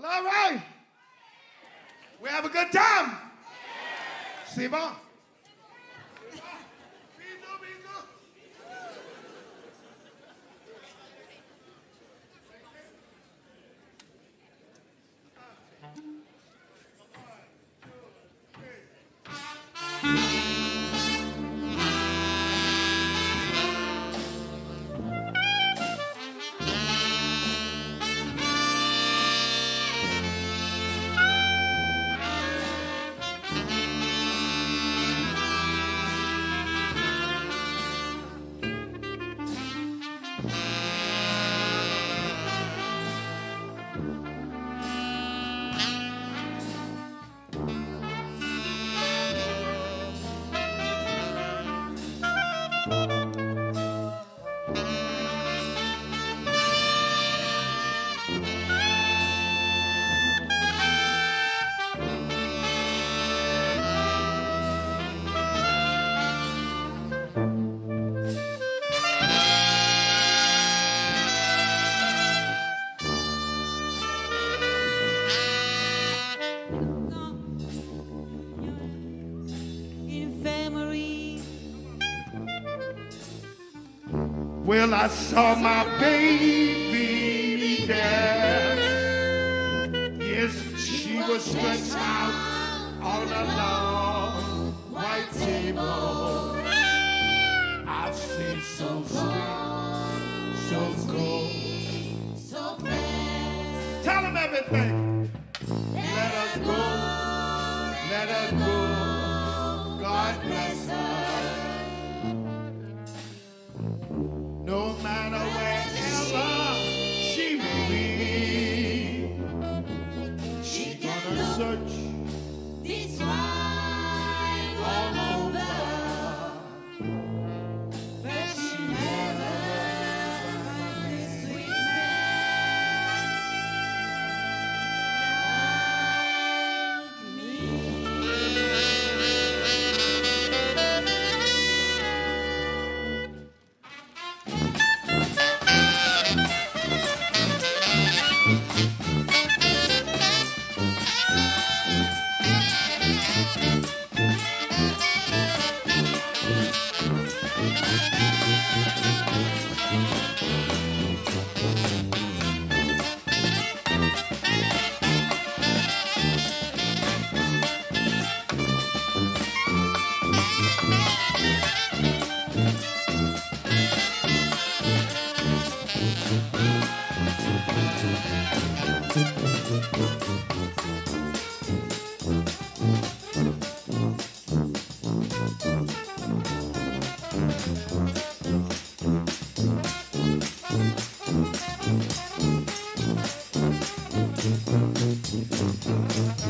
Well, all right. We have a good time. See, bon. Well, I saw my baby there. Yes, she was stretched out on a long white table. I see so sweet, so cool. So fair. Tell him everything. Let her go, let her go. God bless her. Gonna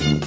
Thank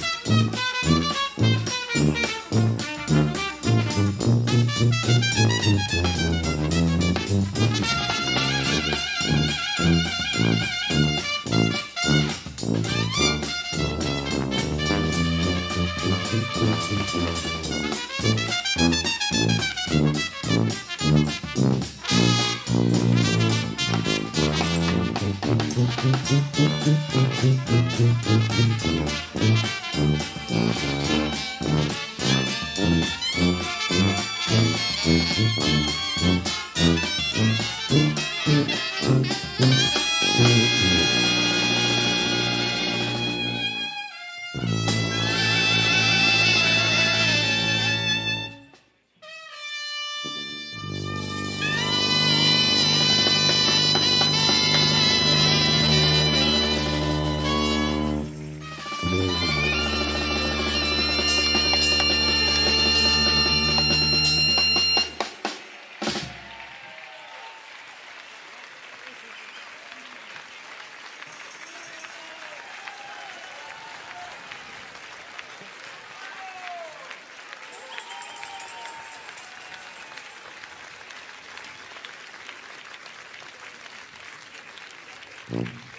Mhm.